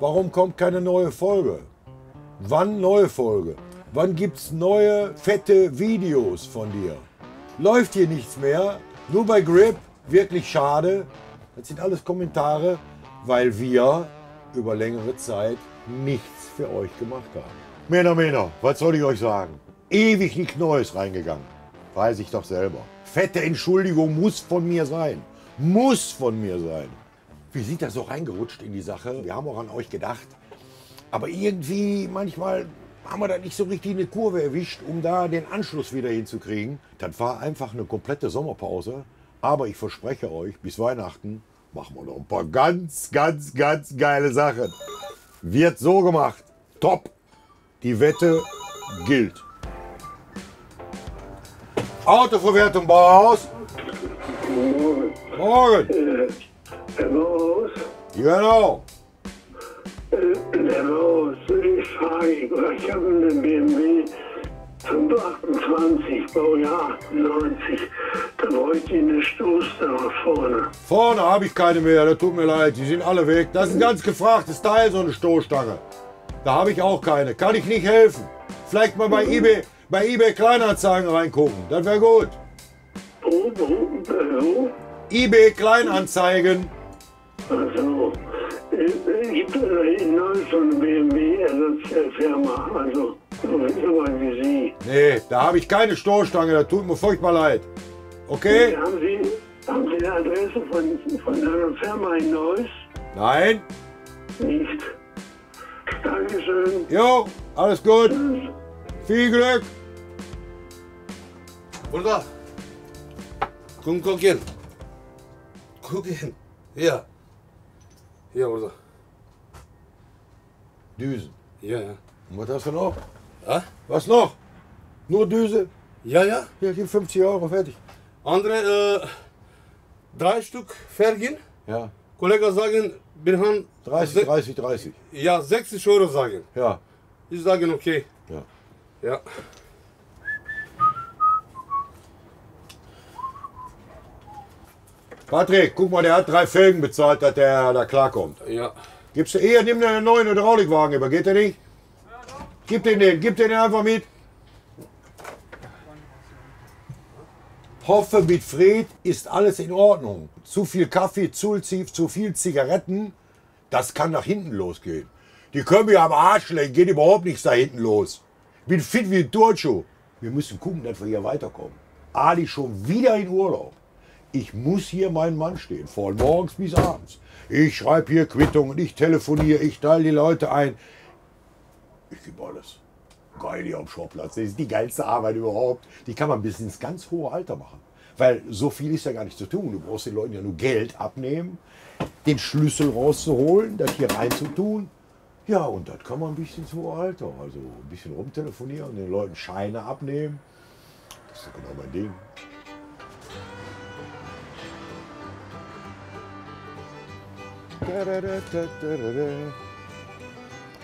Warum kommt keine neue Folge? Wann neue Folge? Wann gibt's neue fette Videos von dir? Läuft hier nichts mehr? Nur bei Grip? Wirklich schade. Das sind alles Kommentare, weil wir über längere Zeit nichts für euch gemacht haben. Männer, Männer, was soll ich euch sagen? Ewig nichts Neues reingegangen. Weiß ich doch selber. Fette Entschuldigung muss von mir sein. Muss von mir sein. Wir sind da so reingerutscht in die Sache. Wir haben auch an euch gedacht. Aber irgendwie, manchmal haben wir da nicht so richtig eine Kurve erwischt, um da den Anschluss wieder hinzukriegen. Das war einfach eine komplette Sommerpause. Aber ich verspreche euch, bis Weihnachten machen wir noch ein paar ganz, ganz, ganz geile Sachen. Wird so gemacht. Top. Die Wette gilt. Autoverwertung Bauhaus. Morgen. Herr Maus, Genau. Herr Maus, ich frage, ich habe einen BMW 528, Baujahr 98. Da bräuchte ich eine nach vorne. Vorne habe ich keine mehr, das tut mir leid, die sind alle weg. Das ist ein ganz gefragtes Teil, so eine Stoßstange. Da habe ich auch keine, kann ich nicht helfen. Vielleicht mal bei eBay, bei eBay Kleinanzeigen reingucken, das wäre gut. Wo, wo, wo? eBay Kleinanzeigen, Also, es gibt äh, in Neuss so eine BMW-Ersatzfirma, also so wie Sie. nee, da habe ich keine Stoßstange, das tut mir furchtbar leid. Okay? Haben Sie, haben Sie eine Adresse von, von einer Firma in Neuss? Nein? Nicht. Dankeschön. Jo, alles gut. Viel Glück. Burada. Kum koken. Koken. Ja. Ja, burada. Düsen. Ja, ja. Und was hast du noch? Ha? Was noch? Nur Düse? Ja, ja. Hier, gib 50 Euro, fertig. Andere äh, drei Stück Fergen. Ja, Kollegen sagen, wir haben 30, se- 30, 30. Ja, 60 Euro sagen. Ja, Ich sage okay. ja. Ja. Patrick, guck mal, der hat drei Felgen bezahlt, dass der da klarkommt. Ja. Gibst du eher, nimm dir einen neuen Hydraulikwagen über, geht der nicht? Gib den den, gib den den einfach mit. Hoffe, mit Fred ist alles in Ordnung. Zu viel Kaffee, zu, zu viel Zigaretten, das kann nach hinten losgehen. Die können mir am Arsch lecken, geht überhaupt nichts da hinten los. Bin fit wie ein Turnschuh. Wir müssen gucken, dass wir hier weiterkommen. Ali schon wieder in Urlaub. Ich muss hier mein Mann stehen, von morgens bis abends. Ich schreibe hier Quittungen, ich telefoniere, ich teile die Leute ein. Ich gebe alles. Geil hier am Showplatz. Das ist die geilste Arbeit überhaupt. Die kann man bis ins ganz hohe Alter machen. Weil so viel ist ja gar nicht zu tun. Du brauchst den Leuten ja nur Geld abnehmen, den Schlüssel rauszuholen, das hier reinzutun. Ja, und das kann man bis ins hohe Alter. Also ein bisschen rumtelefonieren, den Leuten Scheine abnehmen. Das ist genau mein Ding.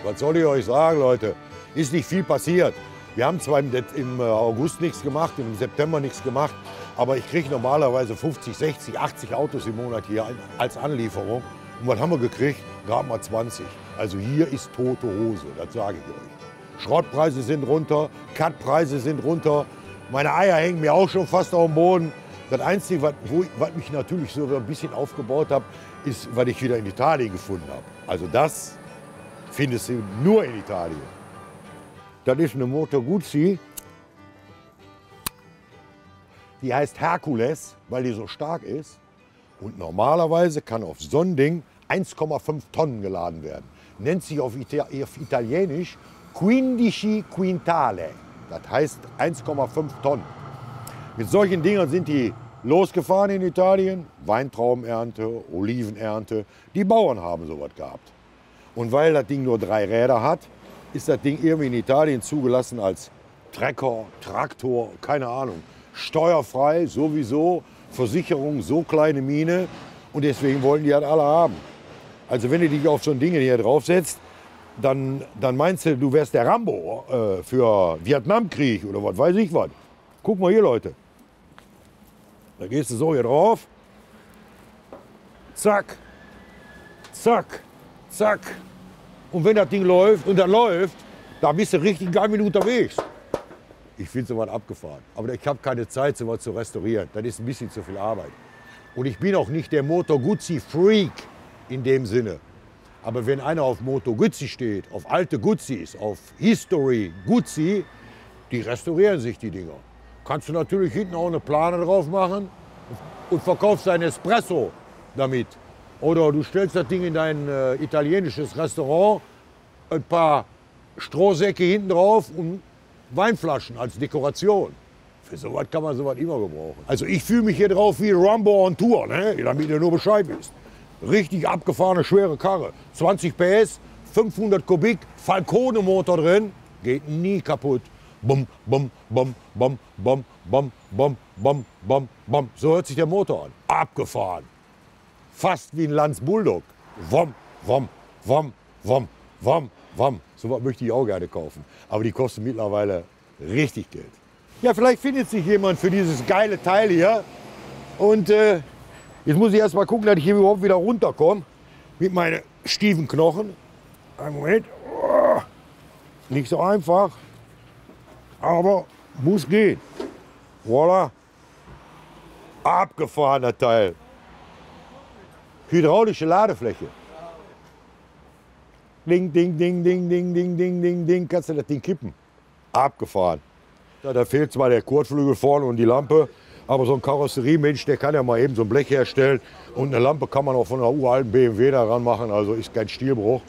Was soll ich euch sagen, Leute? Ist nicht viel passiert. Wir haben zwar im, äh, August nichts gemacht, im September nichts gemacht, aber ich kriege normalerweise 50, 60, 80 Autos im Monat hier als Anlieferung. Und was haben wir gekriegt? Gerade mal 20. Also hier ist tote Hose, das sage ich euch. Schrottpreise sind runter, Cutpreise sind runter. Meine Eier hängen mir auch schon fast auf dem Boden. Das Einzige, was, wo, was mich natürlich so ein bisschen aufgebaut habe, ist, was ich wieder in Italien gefunden habe. Also das findest du nur in Italien. Das ist eine Moto Guzzi. Die heißt Hercules, weil die so stark ist. Und normalerweise kann auf so ein Ding 1,5 Tonnen geladen werden. Nennt sich auf, Ita auf Italienisch Quindici Quintale. Das heißt 1,5 Tonnen. Mit solchen Dingern sind die losgefahren in Italien. Weintraubenernte, Olivenernte. Die Bauern haben sowas gehabt. Und weil das Ding nur drei Räder hat, ist das Ding irgendwie in Italien zugelassen als Trecker, Traktor, keine Ahnung. Steuerfrei sowieso, Versicherung so kleine Mine und deswegen wollen die halt alle haben. Also wenn du dich auf so ein Ding hier draufsetzt, dann, dann meinst du, du wärst der Rambo äh, für Vietnamkrieg oder was weiß ich was. Guck mal hier, Leute. Da gehst du so hier drauf. Zack, zack, zack. Und wenn das Ding läuft und das läuft, da bist du richtig geil mit unterwegs. Ich finde sowas abgefahren. Aber ich habe keine Zeit, sowas zu restaurieren. Das ist ein bisschen zu viel Arbeit. Und ich bin auch nicht der Motor Guzzi Freak in dem Sinne. Aber wenn einer auf Moto Guzzi steht, auf alte Guzzis, auf History Guzzi, die restaurieren sich die Dinger. Kannst du natürlich hinten auch eine Plane drauf machen und verkaufst dein Espresso damit. Oder du stellst das Ding in dein äh, italienisches Restaurant, ein paar Strohsäcke hinten drauf und Weinflaschen als Dekoration. Für sowas kann man sowas immer gebrauchen. Also ich fühle mich hier drauf wie Rambo on Tour, ne? damit ihr nur Bescheid wisst. Richtig abgefahrene, schwere Karre. 20 PS, 500 Kubik, Falcone-Motor drin, geht nie kaputt. Bum, bum, bum, bum, bum, bum, bum, bum, bum, bum. So hört sich der Motor an. Abgefahren. Fast wie ein Lanz Bulldog. Wom, wom, wom, wom, wom, wom. So was möchte ich auch gerne kaufen. Aber die kosten mittlerweile richtig Geld. Ja, vielleicht findet sich jemand für dieses geile Teil hier. Und äh, jetzt muss ich erst mal gucken, dass ich hier überhaupt wieder runterkomme. Mit meinen stiefen Knochen. Einen Moment. Oh, nicht so einfach. Aber muss gehen. Voila. Abgefahrener Teil. Hydraulische Ladefläche. Ding, ding, ding, ding, ding, ding, ding, ding, ding. Kannst du das Ding kippen. Abgefahren. Ja, da fehlt zwar der Kotflügel vorne und die Lampe, aber so ein Karosseriemensch, der kann ja mal eben so ein Blech herstellen. Und eine Lampe kann man auch von einer uralten BMW da ranmachen, also ist kein Stilbruch.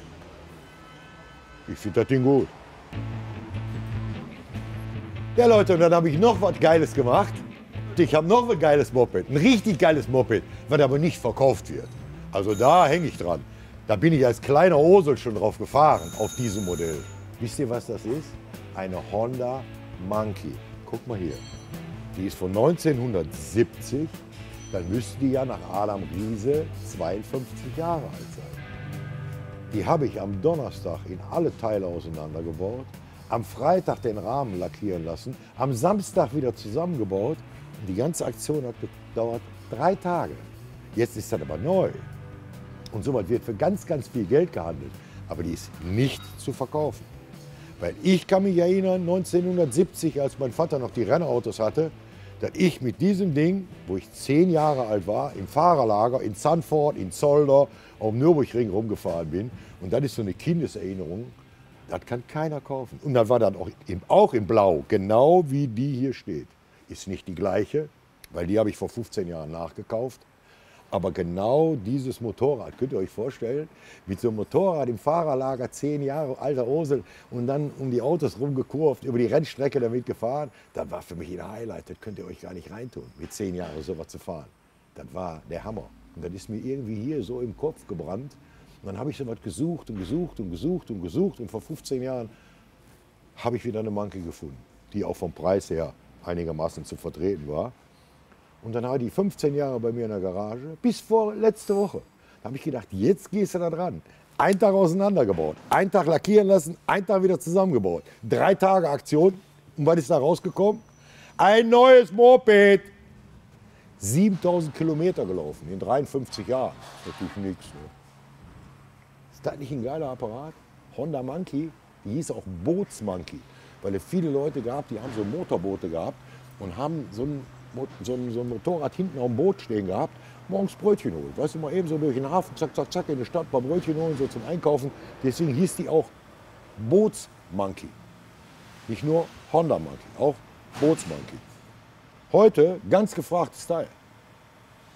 Ich finde das Ding gut. Ja Leute, und dann habe ich noch was Geiles gemacht. Ich habe noch ein geiles Moped, ein richtig geiles Moped, was aber nicht verkauft wird. Also da hänge ich dran. Da bin ich als kleiner Osel schon drauf gefahren, auf diesem Modell. Wisst ihr, was das ist? Eine Honda Monkey. Guck mal hier. Die ist von 1970. Dann müsste die ja nach Adam Riese 52 Jahre alt sein. Die habe ich am Donnerstag in alle Teile auseinandergebaut, am Freitag den Rahmen lackieren lassen, am Samstag wieder zusammengebaut. Und die ganze Aktion hat gedauert drei Tage. Jetzt ist das aber neu. Und sowas wird für ganz, ganz viel Geld gehandelt. Aber die ist nicht zu verkaufen. Weil ich kann mich erinnern, 1970, als mein Vater noch die Rennautos hatte, dass ich mit diesem Ding, wo ich zehn Jahre alt war, im Fahrerlager in Zandvoort, in Zolder, auf dem Nürburgring rumgefahren bin. Und das ist so eine Kindeserinnerung, das kann keiner kaufen. Und dann war dann auch, im, auch in Blau, genau wie die hier steht. Ist nicht die gleiche, weil die habe ich vor 15 Jahren nachgekauft. Aber genau dieses Motorrad, könnt ihr euch vorstellen, mit so einem Motorrad im Fahrerlager, zehn Jahre alter Osel und dann um die Autos rumgekurvt, über die Rennstrecke damit gefahren, das war für mich ein Highlight, das könnt ihr euch gar nicht reintun, mit zehn Jahren sowas zu fahren. Das war der Hammer. Und das ist mir irgendwie hier so im Kopf gebrannt. Und dann habe ich sowas gesucht und gesucht und gesucht und gesucht und vor 15 Jahren habe ich wieder eine Manke gefunden, die auch vom Preis her einigermaßen zu vertreten war. Und dann habe ich die 15 Jahre bei mir in der Garage, bis vor letzte Woche. Da habe ich gedacht, jetzt gehst du da dran. Ein Tag auseinandergebaut, einen Tag lackieren lassen, einen Tag wieder zusammengebaut. Drei Tage Aktion. Und was ist da rausgekommen? Ein neues Moped. 7000 Kilometer gelaufen in 53 Jahren. Natürlich nichts. Ne? Das nicht ein geiler Apparat? Honda Monkey, die hieß auch Bootsmonkey, weil es viele Leute gab, die haben so Motorboote gehabt und haben so ein so ein, so ein Motorrad hinten auf dem Boot stehen gehabt, morgens Brötchen holt. Weißt du, mal eben so durch den Hafen, zack, zack, zack, in die Stadt, mal Brötchen holen, so zum Einkaufen. Deswegen hieß die auch Bootsmonkey. Nicht nur Honda Monkey, auch Bootsmonkey. Heute ganz gefragtes Teil.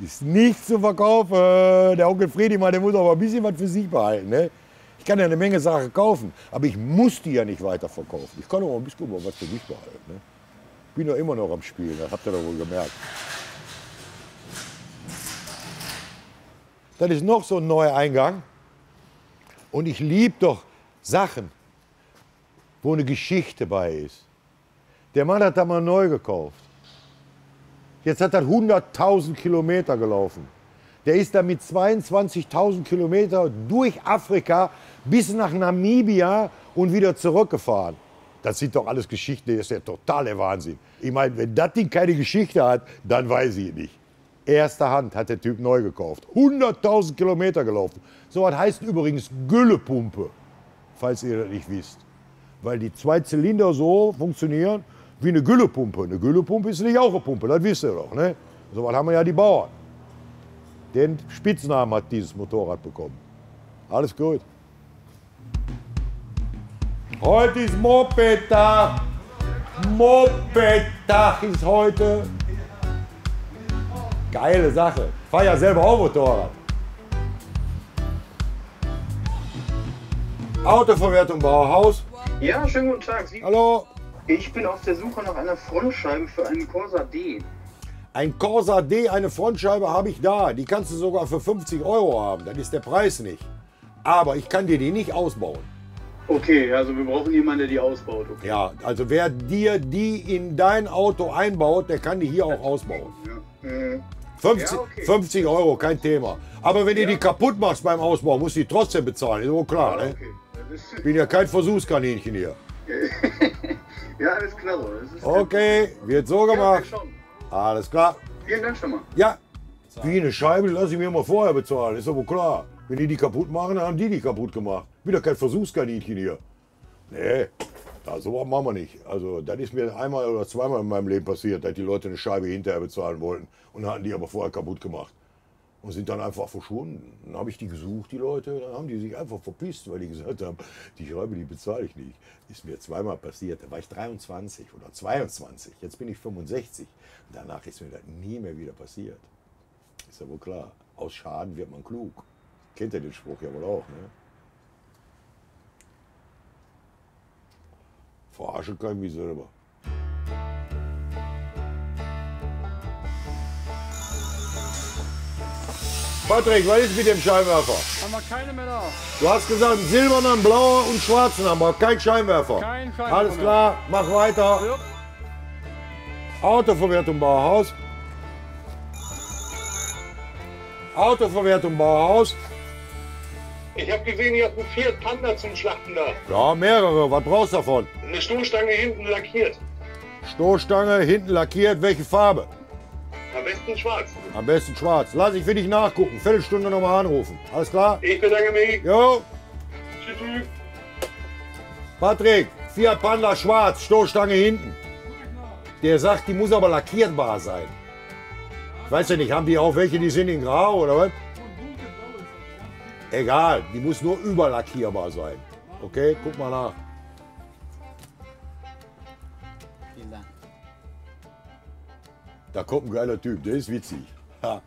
Ist nicht zu verkaufen. Der Onkel Fredi mal, der muss aber ein bisschen was für sich behalten. Ne? Ich kann ja eine Menge Sachen kaufen, aber ich muss die ja nicht weiter verkaufen. Ich kann auch ein bisschen was für mich behalten. Ne? bin ja immer noch am Spielen, das habt ihr doch wohl gemerkt. Das ist noch so ein neuer Eingang. Und ich liebe doch Sachen, wo eine Geschichte bei ist. Der Mann hat da mal neu gekauft. Jetzt hat er 100.000 Kilometer gelaufen. Der ist da mit 22.000 Kilometer durch Afrika bis nach Namibia und wieder zurückgefahren. Das sind doch alles Geschichten, das ist der totale Wahnsinn. Ich meine, wenn das Ding keine Geschichte hat, dann weiß ich nicht. Erster Hand hat der Typ neu gekauft. 100.000 Kilometer gelaufen. So was heißt übrigens Güllepumpe. falls ihr das nicht wisst. Weil die zwei Zylinder so funktionieren wie eine Güllepumpe. Eine Güllepumpe ist nicht auch eine Pumpe, das wisst ihr doch. Ne? So was haben wir ja die Bauern. Den Spitznamen hat dieses Motorrad bekommen. Alles gut. Heute ist Moped-Tag. Moped-Tag ist heute. Geile Sache. Fahr ja selber auch Motorrad. Autoverwertung Bauhaus. Ja, schönen guten Tag. Sie Hallo. Ich bin auf der Suche nach einer Frontscheibe für einen Corsa D. Ein Corsa D, eine Frontscheibe habe ich da. Die kannst du sogar für 50 Euro haben. Das ist der Preis nicht. Aber ich kann dir die nicht ausbauen. Okay, also wir brauchen jemanden, der die ausbaut. Okay. Ja, also wer dir die in dein Auto einbaut, der kann die hier auch ausbauen. Ja. Mhm. 50, Ja, okay. 50 Euro, kein Thema. Aber wenn du Ja. die kaputt machst beim Ausbau, musst du die trotzdem bezahlen. Ist wohl klar. Ah, Ne? okay. Das ist, Bin ja kein Versuchskaninchen hier. ja, alles klar. Okay, wird so gemacht. Alles klar. Vielen Dank schon mal. Ja, wie eine Scheibe lasse ich mir mal vorher bezahlen. Ist wohl klar. Wenn die die kaputt machen, dann haben die die kaputt gemacht. Wieder kein Versuchskaninchen hier. Nee, da, sowas machen wir nicht. Also, das ist mir einmal oder zweimal in meinem Leben passiert, dass die Leute eine Scheibe hinterher bezahlen wollten und hatten die aber vorher kaputt gemacht. Und sind dann einfach verschwunden. Dann habe ich die gesucht, die Leute, dann haben die sich einfach verpisst, weil die gesagt haben, die Scheibe, die bezahle ich nicht. Ist mir zweimal passiert, da war ich 23 oder 22, jetzt bin ich 65. Und danach ist mir das nie mehr wieder passiert. Ist ja wohl klar, aus Schaden wird man klug. Kennt ihr den Spruch ja wohl auch, ne? Verarschen kann ich mich selber. Patrick, was ist mit dem Scheinwerfer? Haben wir keine mehr da. Du hast gesagt, einen silbernen, blauen und schwarzen haben wir, kein Scheinwerfer. Kein Scheinwerfer Alles klar, mach weiter. Ja. Autoverwertung Bauhaus. Autoverwertung Bauhaus. Ich habe gesehen, ihr habt einen Fiat Panda zum Schlachten da. Ja, mehrere. Was brauchst du davon? Eine Stoßstange hinten lackiert. Stoßstange, hinten lackiert. Welche Farbe? Am besten schwarz. Am besten schwarz. Lass ich für dich nachgucken. Viertelstunde nochmal anrufen. Alles klar? Ich bedanke mich. Jo, Tschüss. tschüss. Patrick, Fiat Panda schwarz, Stoßstange hinten. Der sagt, die muss aber lackierbar sein. Ich weiß ja nicht, haben die auch welche, die sind in grau oder was? Egal, die muss nur überlackierbar sein. Okay, guck mal nach. Da kommt ein geiler Typ, der ist witzig. Ha.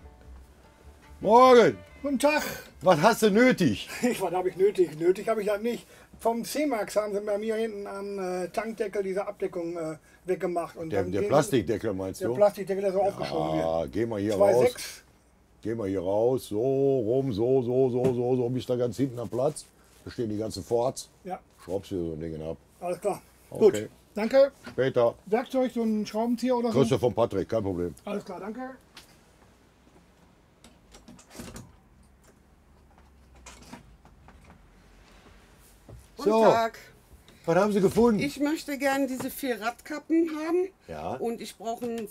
Morgen, Guten Tag. was hast du nötig? Ich, was habe ich nötig? Nötig habe ich das nicht. Vom C-Max haben sie bei mir hinten am äh, Tankdeckel diese Abdeckung äh, weggemacht. Und Der, der Plastikdeckel meinst Der du? Plastikdeckel, der so aufgeschoben wird. Ah, geh mal hier raus. 2,6. Geh mal hier raus, so rum, so, so, so, so, so, bis da ganz hinten am Platz. Da stehen die ganzen Forts. Ja, Schraubst dir so ein Ding ab. alles klar. Okay. Gut, danke. Später. Werkzeug, so ein Schraubenzieher oder so? Grüße von Patrick, kein Problem. Alles klar, danke. Guten So. Tag. Was haben Sie gefunden? Ich möchte gerne diese vier Radkappen haben. Ja. Und ich brauche einen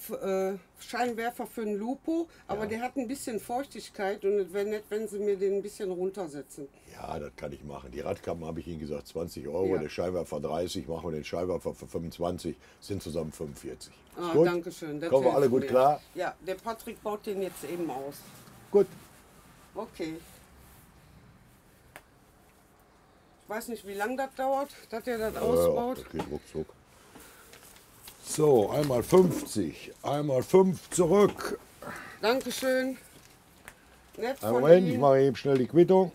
äh, Scheinwerfer für einen Lupo. Aber der hat ein bisschen Feuchtigkeit und es wäre nett, wenn Sie mir den ein bisschen runtersetzen. ja, das kann ich machen. Die Radkappen habe ich Ihnen gesagt, 20 Euro. Ja. Der Scheinwerfer 30. Machen wir den Scheinwerfer für 25. Sind zusammen 45. Ist Ah, gut? danke schön. das Kommen wir alle gut mir. klar? Ja, der Patrick baut den jetzt eben aus. Gut. Okay. Ich weiß nicht, wie lange das dauert, dass er das Ja, ausbaut. das geht ruckzuck. So, einmal 50. Einmal 5 zurück. Dankeschön. Nett von Moment, ich Ihnen. mache eben schnell die Quittung.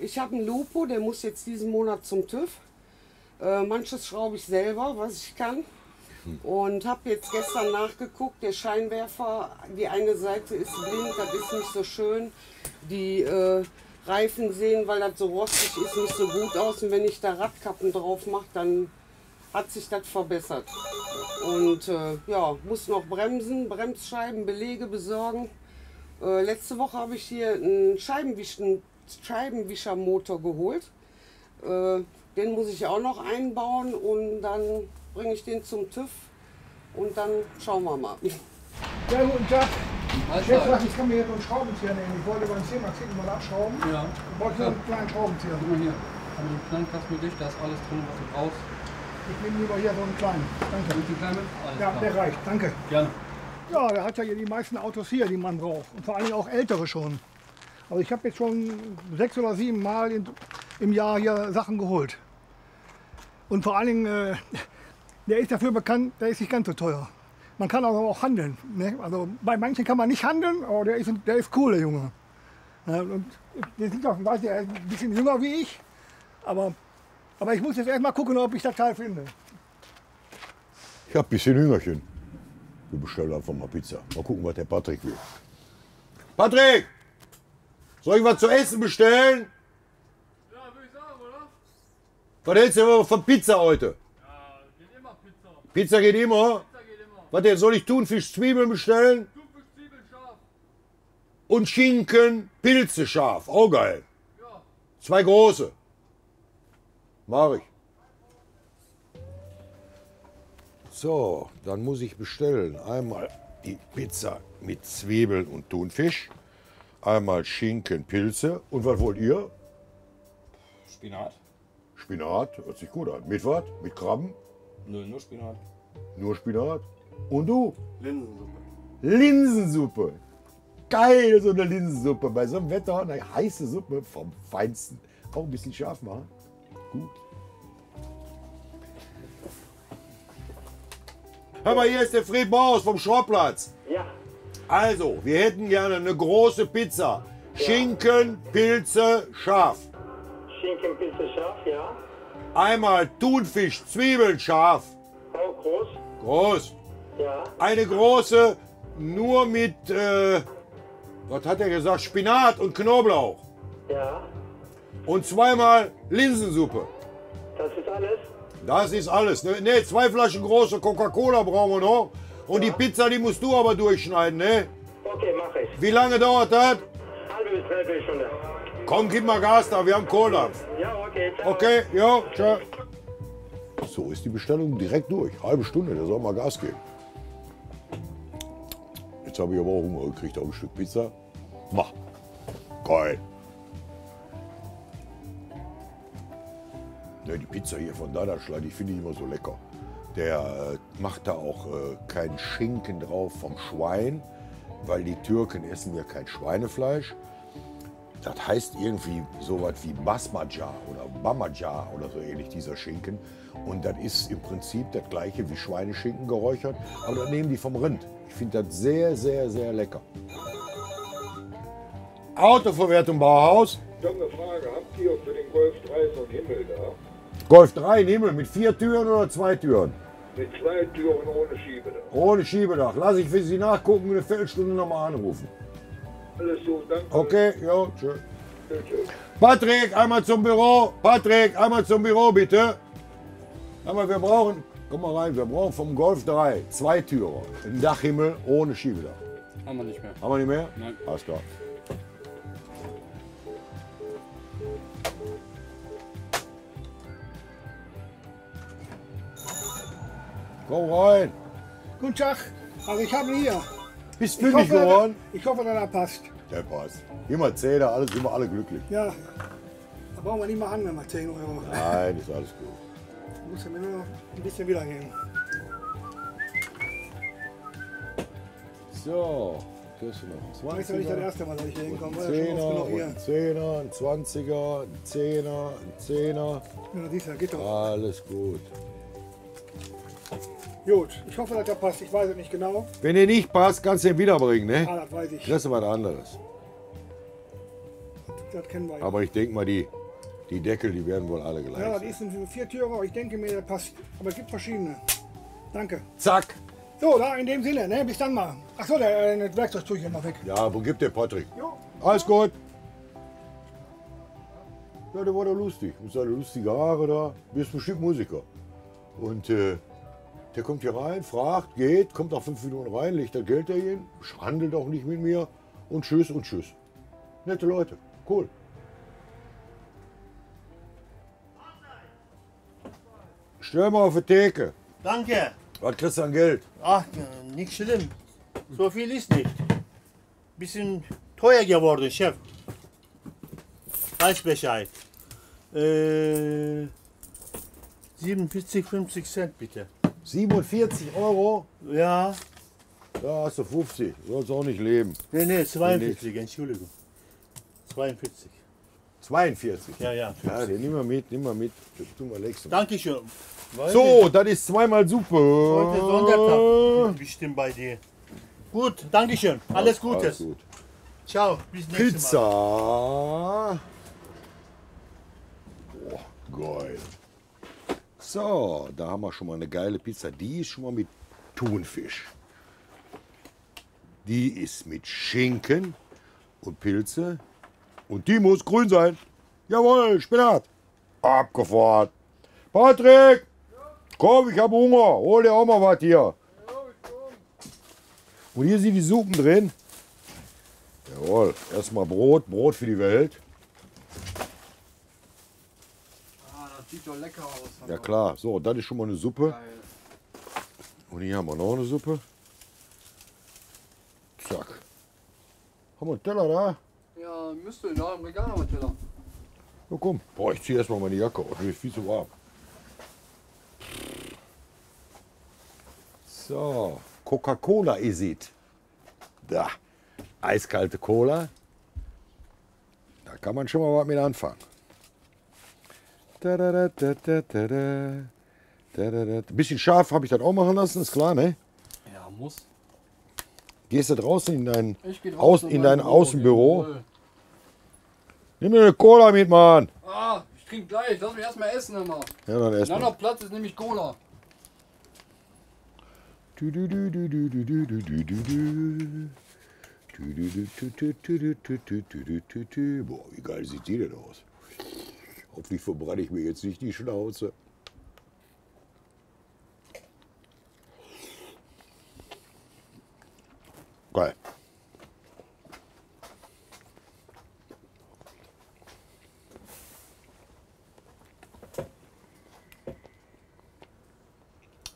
Ich habe einen Lupo, der muss jetzt diesen Monat zum TÜV. Äh, manches schraube ich selber, was ich kann. Und habe jetzt gestern nachgeguckt, der Scheinwerfer, die eine Seite ist blind, das ist nicht so schön. Die äh, Reifen sehen, weil das so rostig ist, nicht so gut aus. Und wenn ich da Radkappen drauf mache, dann hat sich das verbessert. Und äh, ja, muss noch bremsen, Bremsscheiben, Belege besorgen. Äh, letzte Woche habe ich hier einen Scheibenwischen, Scheibenwischermotor geholt. Äh, den muss ich auch noch einbauen und dann bringe ich den zum TÜV und dann schauen wir mal. Ja, guten Tag. Chef sagt, ich kann mir hier so einen Schraubenzieher nehmen. Ich wollte beim C-Max hinten mal abschrauben. Ja. Ich wollte so einen kleinen Schraubenzieher. Guck mal hier. Haben den kleinen Kasten dich, da ist alles drin, was du brauchst. Ich nehme lieber hier so einen kleinen. Danke. Und die kleine? Alles Ja, klar. der reicht. Danke. Gerne. Ja, der hat ja hier die meisten Autos hier, die man braucht. Und vor allem auch ältere schon. Also ich habe jetzt schon sechs oder sieben Mal in, im Jahr hier Sachen geholt. Und vor allen Dingen, äh, der ist dafür bekannt, der ist nicht ganz so teuer. Man kann aber auch handeln. Ne? Also bei manchen kann man nicht handeln, aber der ist, der ist cool, der Junge. Ja, und der sieht auch, weiß der ist ein bisschen jünger wie ich. Aber, aber ich muss jetzt erst mal gucken, ob ich das Teil finde. Ich hab ein bisschen Hüngerchen. Wir bestellen einfach mal Pizza. Mal gucken, was der Patrick will. Patrick! Soll ich was zu essen bestellen? Ja, würde ich sagen, oder? Was hältst du von Pizza heute? Ja, geht immer Pizza. Pizza geht immer. Was denn? Soll ich Thunfisch, Zwiebeln bestellen? Du bist Zwiebeln scharf. Und Schinken, Pilze scharf. Auch geil. Zwei große. Mach ich. So, dann muss ich bestellen. Einmal die Pizza mit Zwiebeln und Thunfisch. Einmal Schinken, Pilze. Und was wollt ihr? Spinat. Spinat, hört sich gut an. Mit was? Mit Krabben? Nö, nur Spinat. Nur Spinat? Und du? Linsensuppe. Linsensuppe. Geil, so eine Linsensuppe. Bei so einem Wetter eine heiße Suppe vom Feinsten. Auch ein bisschen scharf machen. Gut. Hör mal, hier ist der Fred Maus vom Schrottplatz. Ja, Also, wir hätten gerne eine große Pizza. Schinken, Pilze, scharf. Schinkenpilze scharf, ja. Einmal Thunfisch, Zwiebeln, scharf. Auch groß, Groß. Ja. Eine große, nur mit, äh, was hat er gesagt, Spinat und Knoblauch. Ja, Und zweimal Linsensuppe. das ist alles. Das ist alles. Ne, ne zwei Flaschen große Coca-Cola brauchen wir noch. Und die Pizza, die musst du aber durchschneiden, ne? Okay, mach ich. Wie lange dauert das? Halbe bis dreiviertel Stunde. Komm, gib mal Gas da, wir haben Kohldampf. Ja, okay, ciao. Okay, jo, tschö. So ist die Bestellung direkt durch. Halbe Stunde, der soll mal Gas geben. Jetzt habe ich aber auch Hunger gekriegt auf ein Stück Pizza. Mach. Geil. Ja, die Pizza hier von Dadaschla, die finde ich immer so lecker. Der äh, macht da auch äh, keinen Schinken drauf vom Schwein, weil die Türken essen ja kein Schweinefleisch. Das heißt irgendwie so was wie Basmaja oder Bamaja oder so ähnlich, dieser Schinken. Und das ist im Prinzip das gleiche wie Schweineschinken geräuchert, aber das nehmen die vom Rind. Ich finde das sehr, sehr, sehr lecker. Autoverwertung Bauhaus. Ich habe eine Frage. Habt ihr für den Golf 3 so einen Himmel da? Golf 3 in Himmel mit vier Türen oder zwei Türen? Mit zwei Türen ohne Schiebedach. Ohne Schiebedach. Lass ich für Sie nachgucken, eine Viertelstunde nochmal anrufen. Alles so, danke. Okay, jo, tschö. Tschüss. Patrick, einmal zum Büro. Patrick, einmal zum Büro, bitte. Aber wir brauchen, komm mal rein, wir brauchen vom Golf 3 zwei Türen. Ein Dachhimmel ohne Schiebedach. Haben wir nicht mehr. Haben wir nicht mehr? Nein. Alles klar. Komm rein. Guten Tag. Also ich habe ihn hier. Bist fündig hoffe, geworden? ich hoffe, dass er passt. Der passt. Immer Zähne, alles, immer alle glücklich. Ja. Da brauchen wir nicht mal handeln, mal 10 Euro. Nein, ist alles gut. Muss ja mir nur ein bisschen wiedergeben. So, das ist noch ein Das ist ja nicht das 20er. erste Mal, dass ich hier hinkomme. Ein War ja schon oft Zehner, genug und hier. ein Zehner, ein Zwanziger, ein Zehner, ein Zehner. Ja, siehst du, geht doch. Alles gut. Gut, ich hoffe, dass der passt. Ich weiß es nicht genau. Wenn dir nicht passt, kannst du ihn wiederbringen, ne? Ah, das weiß ich. Das ist was anderes. Das kennen wir. Aber ich denke mal, die, die Deckel, die werden wohl alle Ja, gleich. das ist ein Viertürer. Ich denke mir, der passt. Aber es gibt verschiedene. Danke. Zack. So, da in dem Sinne, ne? Bis dann mal. Achso, der äh, das Werkzeug tue ich noch weg. Ja, wo gibt der Patrick? Jo. Alles gut. Ja, der war doch lustig. Mit seinen lustigen Haare da. Der ist bestimmt Musiker. Und äh, der kommt hier rein, fragt, geht, kommt nach fünf Minuten rein, legt das Geld dahin, handelt auch nicht mit mir und tschüss und tschüss. Nette Leute. Cool. Stell mal auf die Theke. Danke. Was kriegst du an Geld? Ach, nicht schlimm. So viel ist nicht. Bisschen teuer geworden, Chef. Weiß Bescheid. Äh, 47, 50 Cent bitte. 47 Euro? Ja. Da hast du 50. Du sollst auch nicht leben. Nee, nee, 42, Entschuldigung. 42. 42. Ja, ja. Ja, den nimm mal mit, nimm mal mit. Das tun wir nächstes Mal. Dankeschön. Weiß So, ich. das ist zweimal Suppe. Heute Sonntag. Bestimmt bei dir. Gut, Dankeschön. Alles Gute. Alles gut. Ciao, bis nächstes Pizza. Mal. Oh, geil. So, da haben wir schon mal eine geile Pizza. Die ist schon mal mit Thunfisch. Die ist mit Schinken und Pilze. Und die muss grün sein. Jawohl, Spinat. Abgefahren. Patrick! Komm, ich habe Hunger. Hol dir auch mal was hier. Und hier sind die Suppen drin. Jawohl, erstmal Brot, Brot für die Welt. Ah, das sieht doch lecker aus. Ja klar, so, das ist schon mal eine Suppe. Geil. Und hier haben wir noch eine Suppe. Zack. Haben wir einen Teller da? Ja, müsste da im Regal ein Teller. Ja, komm. Boah, ich ziehe erstmal meine Jacke aus. Mir ist viel zu warm. So, Coca-Cola is it. Da. Eiskalte Cola. Da kann man schon mal was mit anfangen. Da, da, da, da, da, da, da. Da, da, da. Ein bisschen scharf habe ich das auch machen lassen, ist klar, ne? Ja, muss. Gehst du draußen in dein, Ich geh Aus, draußen in dein Außenbüro? jawohl. Nimm mir eine Cola mit, Mann. Ah, ich trink gleich. Lass mich erstmal essen immer. Ja, dann erstmal. dann noch Platz ist, nämlich Cola. Du, du, du, du, du, du, du, du, du, du, du. Boah, wie geil sieht die denn aus? Hoffentlich verbrenne ich mir jetzt nicht die Schnauze. Geil.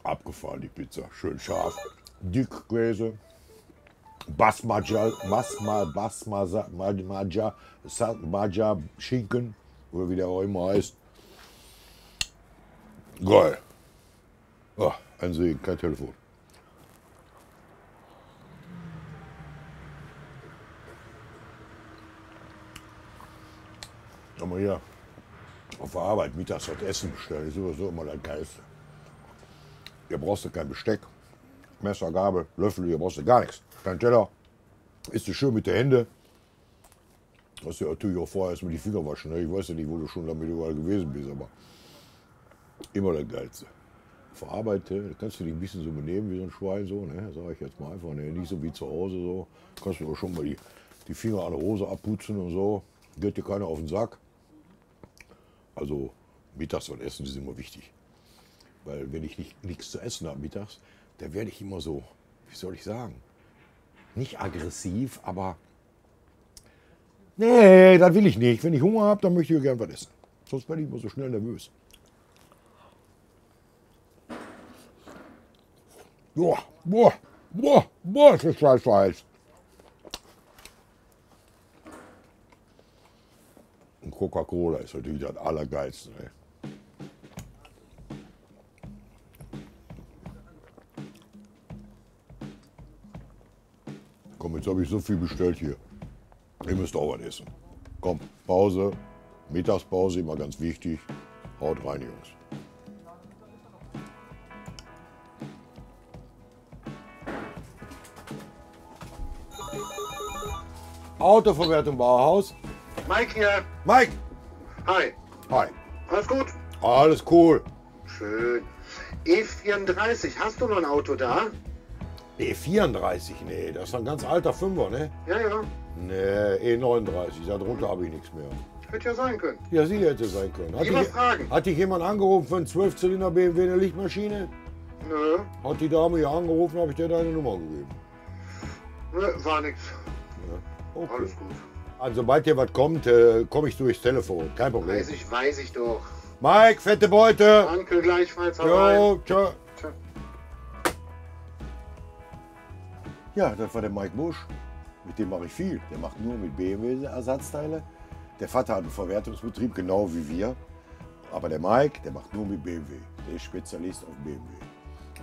Abgefahren die Pizza. Schön scharf. Dickkäse. Basmaja, Basma, Basma, Maja, Maja Schinken. Oder wie der auch immer heißt. Geil. Ah, ein Segen, kein Telefon. Aber hier auf der Arbeit mittags was Essen bestellen, ist sowieso immer das Geilste. Hier brauchst du kein Besteck, Messer, Gabel, Löffel, hier brauchst du gar nichts. Kein Teller. Isst du schön mit den Händen. Hast du ja natürlich auch vorher erstmal die Finger waschen. Ne? Ich weiß ja nicht, wo du schon damit überall gewesen bist, aber immer das Geilste. Auf der Arbeit, da kannst du dich ein bisschen so benehmen wie so ein Schwein, so, ne? sag ich jetzt mal einfach. Ne? Nicht so wie zu Hause, so. Kannst du auch schon mal die, die Finger an der Hose abputzen und so. Geht dir keiner auf den Sack. Also mittags was essen ist immer wichtig. Weil wenn ich nicht, nichts zu essen habe mittags, dann werde ich immer so, wie soll ich sagen, nicht aggressiv, aber nee, das will ich nicht. Wenn ich Hunger habe, dann möchte ich gern was essen. Sonst werde ich immer so schnell nervös. Boah, boah, boah, boah, ist das scheiße heiß. Und Coca-Cola ist natürlich das Allergeilste. Ne? Habe ich so viel bestellt hier. Ihr müsst auch was essen. Komm, Pause. Mittagspause, immer ganz wichtig. Haut rein, Jungs. Autoverwertung Bauhaus. Mike hier. Mike. Hi. Hi. Alles gut? Alles cool. Schön. E34, hast du noch ein Auto da? E34, nee, das ist ein ganz alter Fünfer, ne? Ja, ja. Nee, E39, darunter habe ich nichts mehr. Hätte ja sein können. Ja, sie hätte sein können. Hat Lieber dich, fragen. hat dich jemand angerufen für einen 12-Zylinder BMW eine Lichtmaschine? Nö, Hat die Dame hier angerufen, habe ich dir deine Nummer gegeben. nö, war nix. Okay. Alles gut. Also, sobald dir was kommt, äh, komme ich durchs Telefon. Kein Problem. Weiß ich, weiß ich doch. Mike, fette Beute. Danke, gleichfalls. Jo, tschö. Ja, das war der Mike Busch. Mit dem mache ich viel. Der macht nur mit BMW-Ersatzteile. Der Vater hat einen Verwertungsbetrieb, genau wie wir. Aber der Mike, der macht nur mit BMW. Der ist Spezialist auf BMW.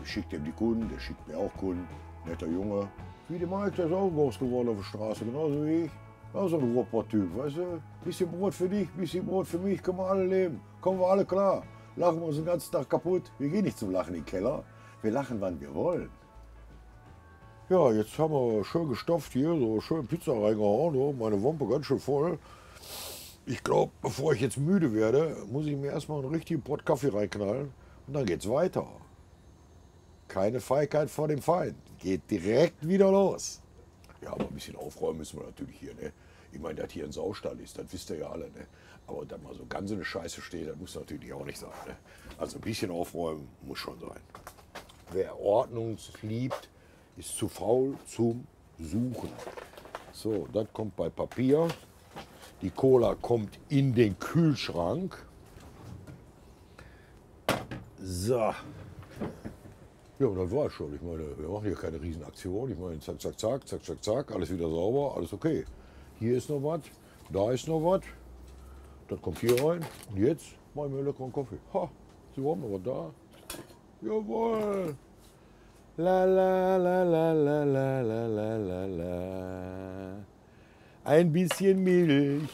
Ich schicke dem die Kunden, der schickt mir auch Kunden. Netter Junge. Wie der Mike, der ist auch groß geworden auf der Straße, genauso wie ich. Auch so ein Ruhrpott-Typ, weißt du? Bisschen Brot für dich, bisschen Brot für mich, können wir alle leben. Kommen wir alle klar. Lachen wir uns den ganzen Tag kaputt. Wir gehen nicht zum Lachen in den Keller. Wir lachen, wann wir wollen. Ja, jetzt haben wir schön gestopft hier, so schön Pizza reingehauen. So. Meine Wampe ganz schön voll. Ich glaube, bevor ich jetzt müde werde, muss ich mir erstmal einen richtigen Pott Kaffee reinknallen. Und dann geht's weiter. Keine Feigheit vor dem Feind. Geht direkt wieder los. Ja, aber ein bisschen aufräumen müssen wir natürlich hier. Ne? Ich meine, dass hier ein Saustall ist, das wisst ihr ja alle. Ne? Aber dass mal so ganz in der Scheiße steht, das muss natürlich auch nicht sein. Ne? Also ein bisschen aufräumen muss schon sein. Wer Ordnung liebt, ist zu faul zum Suchen. So, das kommt bei Papier. Die Cola kommt in den Kühlschrank. So. Ja, das war schon. Ich meine, wir machen hier keine Riesenaktion. Ich meine, zack, zack, zack, zack, zack, zack, alles wieder sauber, alles okay. Hier ist noch was, da ist noch was. Das kommt hier rein. Und jetzt mache ich mir leckeren Kaffee. Ha, Sie haben was da. Jawohl. La la la la la la la la la la. Ein bisschen Milch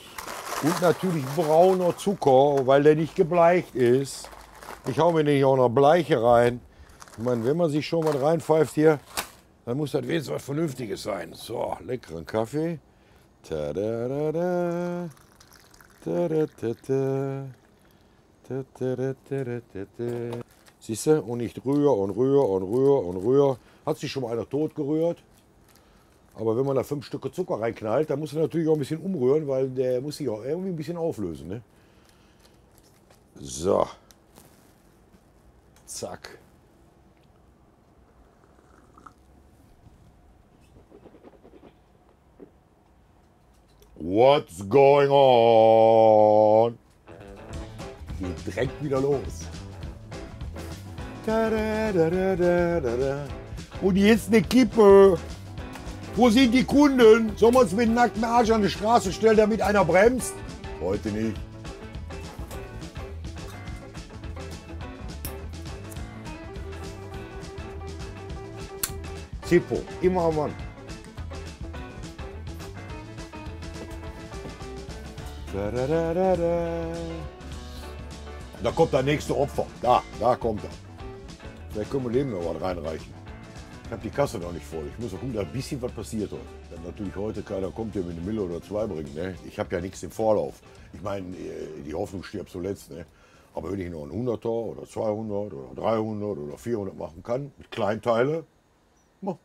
und natürlich brauner Zucker, weil der nicht gebleicht ist. Ich hau mir nicht auch noch Bleiche rein. Ich meine, wenn man sich schon mal reinpfeift hier, dann muss das wenigstens was Vernünftiges sein. So, leckeren Kaffee. Ta-da-da-da. Ta-da-da-da. Ta-da-da-da-da-da. Siehst du? Und ich rühre und rühre und rühre und rühre. Hat sich schon mal einer tot gerührt. Aber wenn man da fünf Stücke Zucker reinknallt, dann muss man natürlich auch ein bisschen umrühren, weil der muss sich auch irgendwie ein bisschen auflösen. Ne? So. Zack. What's going on? Geht direkt wieder los. Da-da-da-da-da-da. Und jetzt eine Kippe. Wo sind die Kunden? Sollen wir uns mit nacktem Arsch an die Straße stellen, damit einer bremst? Heute nicht. Zippo, immer am Mann. Da, da, da, da, da. Da kommt der nächste Opfer. Da, da kommt er. Vielleicht können wir dem noch was reinreichen. Ich habe die Kasse noch nicht voll. Ich muss auch gucken, dass ein bisschen was passiert heute. Wenn natürlich heute keiner kommt, der mir eine Mille oder zwei bringt. Ne? Ich habe ja nichts im Vorlauf. Ich meine, äh, die Hoffnung stirbt zuletzt. Ne? Aber wenn ich noch einen 100er oder 200 oder 300 oder 400 machen kann, mit Kleinteile, mo,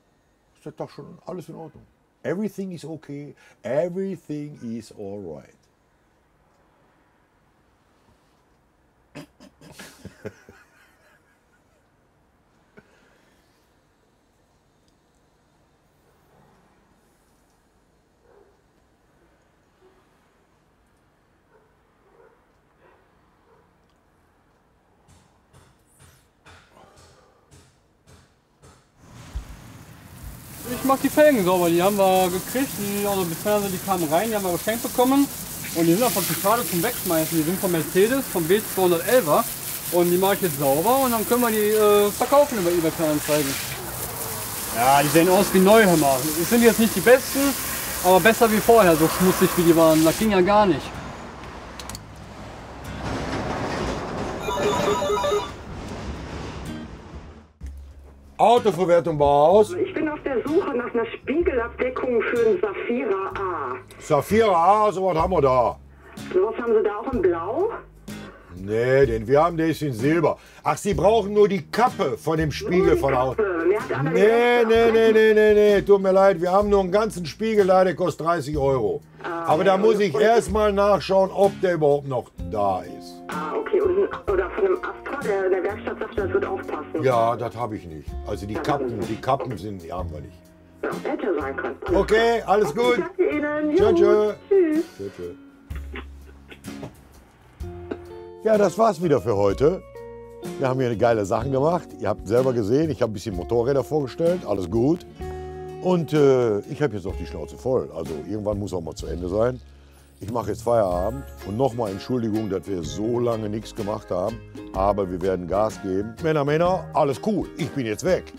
ist der Tag schon alles in Ordnung. Everything is okay. Everything is alright. Ich mach die Felgen sauber, die haben wir gekriegt, die, also beziehungsweise die kamen rein, die haben wir geschenkt bekommen. Und die sind einfach zu schade zum Wegschmeißen. Die sind von Mercedes, vom B211er. Und die mache ich jetzt sauber und dann können wir die äh, verkaufen über eBay Kleinanzeigen. Ja, die sehen aus wie neu, hör. Die sind jetzt nicht die besten, aber besser wie vorher, so schmutzig wie die waren. Das ging ja gar nicht. Autoverwertung Bauhaus. Ich bin auf der Suche nach einer Spiegelabdeckung für einen Saphira A. Saphira A, so was haben wir da. So was haben Sie da auch in Blau? Nee, den wir haben, der ist in Silber. Ach, Sie brauchen nur die Kappe von dem Spiegel von außen. Nee, nee, nee, nee, nee, nee, tut mir leid, wir haben nur einen ganzen Spiegel da, der kostet 30 Euro. Aber da muss ich erstmal nachschauen, ob der überhaupt noch da ist. Ah, okay. Und, ein- oder von einem Astra, der, der Werkstatt sagt, das wird aufpassen. Ja, das habe ich nicht. Also die Kappen, die Kappen sind, die haben wir nicht. Ja, hätte sein können. Okay, alles gut. Danke Ihnen. Tschö, tschö. Tschüss. Tschö, tschö. Ja, das war's wieder für heute. Wir haben hier eine geile Sachen gemacht. Ihr habt selber gesehen, ich habe ein bisschen Motorräder vorgestellt, alles gut. Und äh, ich habe jetzt auch die Schnauze voll. Also irgendwann muss auch mal zu Ende sein. Ich mache jetzt Feierabend und nochmal Entschuldigung, dass wir so lange nichts gemacht haben. Aber wir werden Gas geben. Männer, Männer, alles cool. Ich bin jetzt weg.